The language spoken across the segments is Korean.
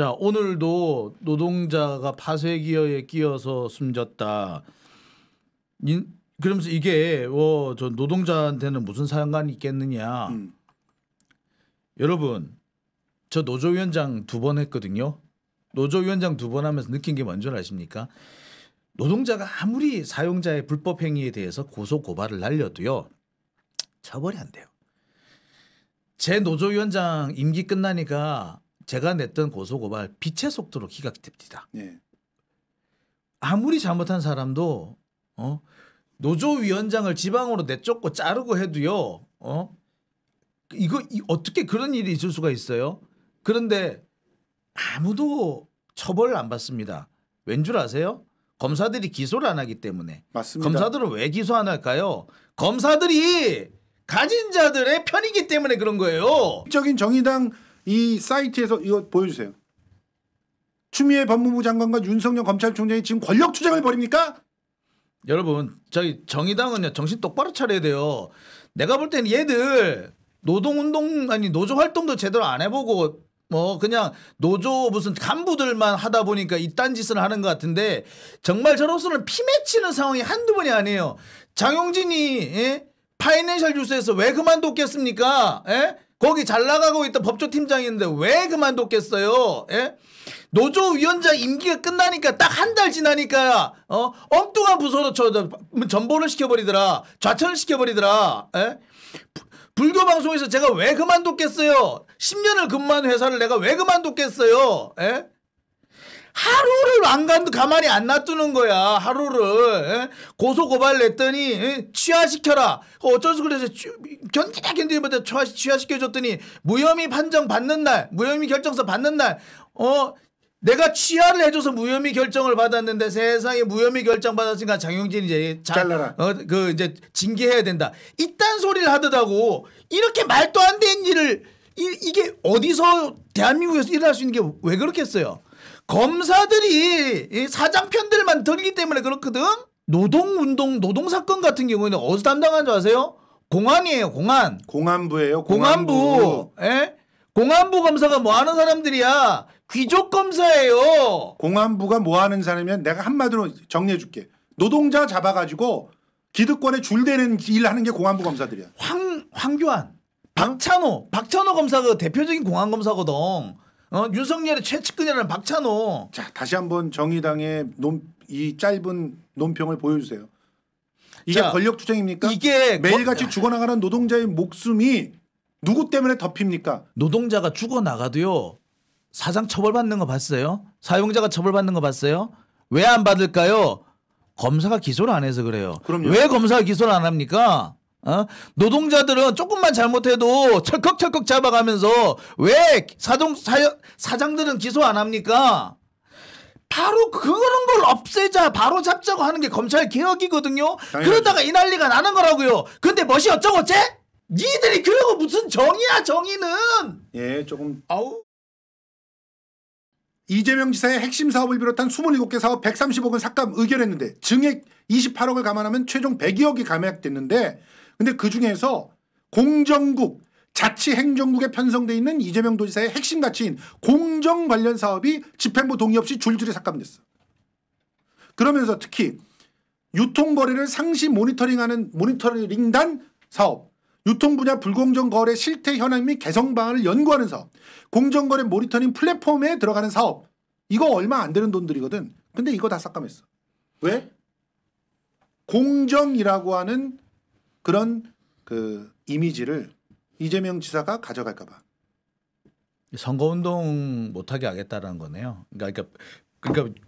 자 오늘도 노동자가 파쇄 기어에 끼어서 숨졌다. 인, 그러면서 이게 어, 저 노동자한테는 무슨 상관이 있겠느냐. 음. 여러분 저 노조위원장 두 번 했거든요. 노조위원장 두 번 하면서 느낀 게 뭔지 아십니까? 노동자가 아무리 사용자의 불법 행위에 대해서 고소 고발을 날려도요 처벌이 안 돼요. 제 노조위원장 임기 끝나니까 제가 냈던 고소 고발 빛의 속도로 기각됩니다. 예. 아무리 잘못한 사람도 어 노조위원장을 지방으로 내쫓고 자르고 해도요 어 이거 이, 어떻게 그런 일이 있을 수가 있어요? 그런데 아무도 처벌을 안 받습니다. 왠 줄 아세요? 검사들이 기소를 안 하기 때문에 맞습니다. 검사들은 왜 기소 안 할까요? 검사들이 가진 자들의 편이기 때문에 그런 거예요. 적인 정의당 이 사이트에서 이거 보여주세요. 추미애 법무부 장관과 윤석열 검찰총장이 지금 권력 투쟁을 벌입니까? 여러분 저희 정의당은요 정신 똑바로 차려야 돼요. 내가 볼 때는 얘들 노동운동 아니 노조 활동도 제대로 안 해보고 뭐 그냥 노조 무슨 간부들만 하다 보니까 이딴 짓을 하는 것 같은데 정말 저로서는 피 맺히는 상황이 한두 번이 아니에요. 장용진이 예? 파이낸셜 뉴스에서 왜 그만뒀겠습니까? 예? 거기 잘 나가고 있던 법조팀장인데 왜 그만뒀겠어요? 예? 노조 위원장 임기가 끝나니까 딱 한 달 지나니까 어 엉뚱한 부서로 저, 저 전보를 시켜버리더라 좌천을 시켜버리더라 예? 부- 불교 방송에서 제가 왜 그만뒀겠어요 10년을 근무한 회사를 내가 왜 그만뒀겠어요 예? 안 간도 가만히 안 놔두는 거야 하루를 예? 고소 고발 냈더니 예? 취하시켜라 어쩔 수 그래서 취- 견디다 견디다 취하, 취하시켜줬더니 무혐의 판정 받는 날 무혐의 결정서 받는 날어 내가 취하를 해줘서 무혐의 결정을 받았는데 세상에 무혐의 결정 받았으니까 장용진 이제 자- 잘라라. 어, 그 이제 징계해야 된다. 이딴 소리를 하더라고. 이렇게 말도 안 되는 일을 이, 이게 어디서 대한민국에서 일어날 수 있는 게 왜 그렇겠어요? 검사들이 이 사장편들만 들기 때문에 그렇거든. 노동운동 노동사건 같은 경우에는 어디서 담당한 줄 아세요? 공안이에요, 공안. 공안부예요. 공안부. 예? 공안부 검사가 뭐 하는 사람들이야? 귀족 검사예요. 공안부가 뭐 하는 사람이면 내가 한마디로 정리해 줄게. 노동자 잡아가지고 기득권에 줄대는 일 하는 게 공안부 검사들이야. 황 황교안, 박찬호, 박찬호 검사가 대표적인 공안 검사거든. 어, 윤석열의 최측근이라는 박찬호. 자 다시 한번 정의당의 논, 이 짧은 논평을 보여주세요. 이게 자, 권력 투쟁입니까? 이게 매일같이 거- 죽어나가는 노동자의 목숨이 누구 때문에 덮입니까? 노동자가 죽어 나가도요 사장 처벌받는 거 봤어요? 사용자가 처벌받는 거 봤어요? 왜 안 받을까요? 검사가 기소를 안 해서 그래요. 그럼요. 왜 검사가 기소를 안 합니까? 어? 노동자들은 조금만 잘못해도 철컥철컥 잡아가면서 왜 사동 사, 사장들은 기소 안 합니까? 바로 그런 걸 없애자 바로 잡자고 하는 게 검찰 개혁이거든요. 당연하죠. 그러다가 이 난리가 나는 거라고요. 근데 멋이 어쩌고째? 니들이 그러고 무슨 정의야 정의는? 예, 조금 아우. 이재명 지사의 핵심 사업을 비롯한 27개 사업 130억은 삭감 의결했는데 증액 28억을 감안하면 최종 102억이 감액됐는데 근데 그 중에서 공정국 자치행정국에 편성돼 있는 이재명 도지사의 핵심 가치인 공정 관련 사업이 집행부 동의 없이 줄줄이 삭감됐어. 그러면서 특히 유통거래를 상시 모니터링하는 모니터링단 사업, 유통 분야 불공정 거래 실태 현황 및 개선 방안을 연구하는 사업, 공정거래 모니터링 플랫폼에 들어가는 사업, 이거 얼마 안 되는 돈들이거든. 근데 이거 다 삭감했어. 왜? 공정이라고 하는 그런 그 이미지를 이재명 지사가 가져갈까봐. 선거운동 못하게 하겠다라는 거네요. 그러니까 그러니까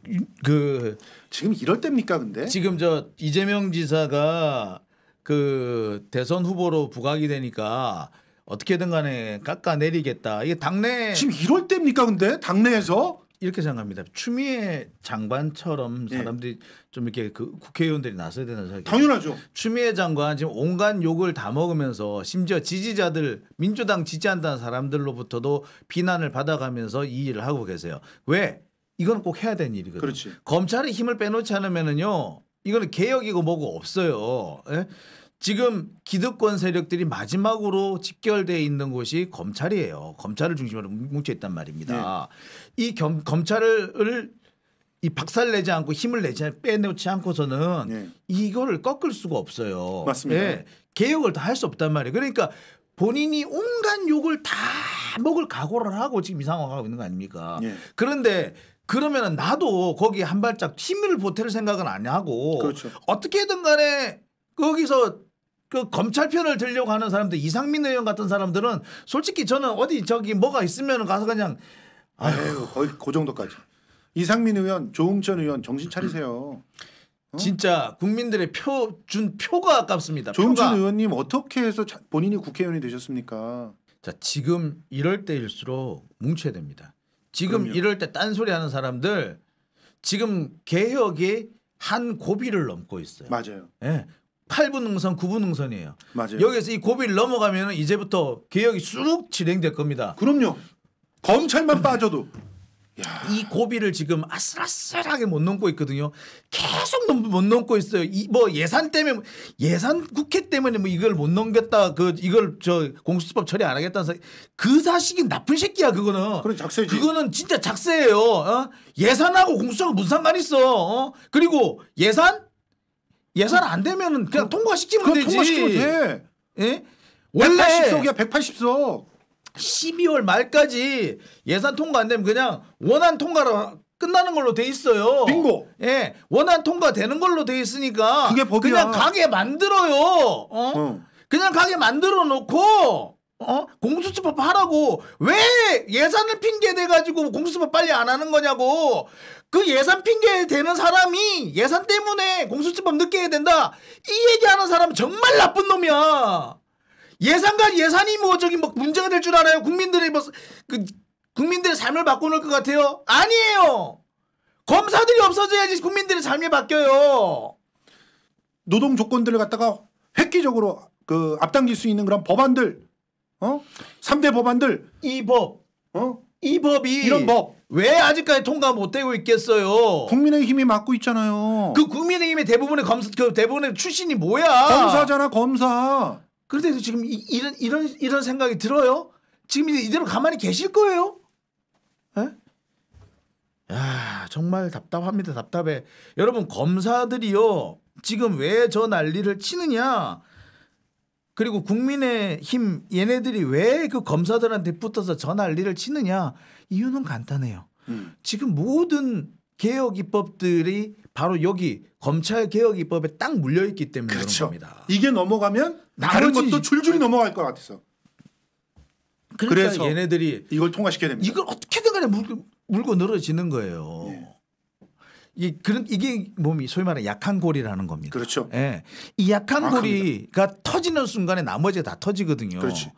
그 지금 이럴 때입니까, 근데? 지금 저 이재명 지사가 그 대선 후보로 부각이 되니까 어떻게든 간에 깎아내리겠다. 이게 당내 지금 이럴 때입니까, 근데? 당내에서? 이렇게 생각합니다. 추미애 장관처럼 예. 사람들이 좀 이렇게 그 국회의원들이 나서야 되는 생각이 당연하죠. 추미애 장관 지금 온갖 욕을 다 먹으면서 심지어 지지자들 민주당 지지한다는 사람들로부터도 비난을 받아가면서 이 일을 하고 계세요. 왜? 이건 꼭 해야 되는 일이거든요. 그렇지. 검찰의 힘을 빼놓지 않으면은요, 이거는 개혁이고 뭐고 없어요. 예? 지금 기득권 세력들이 마지막으로 집결돼 있는 곳이 검찰이에요. 검찰을 중심으로 뭉쳐 있단 말입니다. 네. 이 겸, 검찰을 이 박살 내지 않고 힘을 내지 빼놓지 않고서는 네. 이거를 꺾을 수가 없어요. 맞습니다. 예. 개혁을 다 할 수 없단 말이에요. 그러니까 본인이 온갖 욕을 다 먹을 각오를 하고 지금 이 상황 가고 있는 거 아닙니까? 예. 그런데 그러면은 나도 거기 한 발짝 힘을 보탤 생각은 안 하고 그렇죠. 어떻게든 간에 거기서 그 검찰 편을 들려고 하는 사람들 이상민 의원 같은 사람들은 솔직히 저는 어디 저기 뭐가 있으면 가서 그냥 아유 거의 그 정도까지. 이상민 의원, 조응천 의원 정신 차리세요. 어? 진짜 국민들의 표 준 표가 아깝습니다. 표가. 의원님 어떻게 해서 자- 본인이 국회의원이 되셨습니까? 자 지금 이럴 때일수록 뭉쳐야 됩니다. 지금 그럼요. 이럴 때 딴소리 하는 사람들 지금 개혁이 한 고비를 넘고 있어요. 맞아요. 예. 8분 능선, 9분 능선이에요. 맞아요. 여기서 이 고비를 넘어가면 이제부터 개혁이 쑥 진행될 겁니다. 그럼요. 검찰만 빠져도 이 고비를 지금 아슬아슬하게 못 넘고 있거든요. 계속 넘- 못 넘고 있어요. 이 뭐 예산 때문에 뭐 예산 국회 때문에 뭐 이걸 못 넘겼다. 그 이걸 저 공수처법 처리 안 하겠다는 사- 그 자식이 나쁜 새끼야 그거는. 그건 작세지. 그거는 진짜 작세예요. 어? 예산하고 공수처가 무슨 상관 있어? 어? 그리고 예산 예산 안 되면은 그냥 통과시키면 그거 되지. 통과시키면 돼. 예? 원래 180석이야 180석. 12월 말까지 예산 통과 안 되면 그냥 원안 통과로 끝나는 걸로 돼 있어요. 빙고. 예, 원안 통과 되는 걸로 돼 있으니까 그게 법이야. 그냥 가게 만들어요. 어? 어. 그냥 가게 만들어 놓고 어? 공수처법 하라고 왜 예산을 핑계 대 가지고 공수처법 빨리 안 하는 거냐고. 그 예산 핑계 대는 사람이 예산 때문에 공수처법 늦게 해야 된다. 이 얘기하는 사람은 정말 나쁜 놈이야. 예산과 예산이 뭐 저기 뭐 문제가 될 줄 알아요? 국민들의 뭐그 국민들의 삶을 바꿔놓을 것 같아요? 아니에요. 검사들이 없어져야지 국민들의 삶이 바뀌어요. 노동 조건들을 갖다가 획기적으로 그 앞당길 수 있는 그런 법안들. 어? 3대 법안들. 이 법, 어? 이 법이 이런 법. 왜 아직까지 통과 못 되고 있겠어요? 국민의힘이 맡고 있잖아요. 그 국민의힘의 대부분의 검사, 그 대부분의 출신이 뭐야? 검사잖아 검사. 그런데도 지금 이, 이런 이런 이런 생각이 들어요? 지금 이- 이대로 가만히 계실 거예요? 에? 야 정말 답답합니다. 답답해. 여러분 검사들이요 지금 왜 저 난리를 치느냐? 그리고 국민의힘 얘네들이 왜 그 검사들한테 붙어서 저 난리를 치느냐? 이유는 간단해요. 음. 지금 모든 개혁 입법들이 바로 여기 검찰 개혁 입법에 딱 물려 있기 때문에 그렇죠. 그런 겁니다. 이게 넘어가면 다른 것도 줄줄이 넘어갈 것 같아서 그러니까 그래서 얘네들이 이걸 통과시켜야 됩니다. 이걸 어떻게든 간에 물고, 물고 늘어지는 거예요. 예. 이 그런 이게 몸이 소위 말하는 약한 고리라는 겁니다. 그렇죠. 예. 이 약한 정확합니다. 고리가 터지는 순간에 나머지가 다 터지거든요. 그렇지.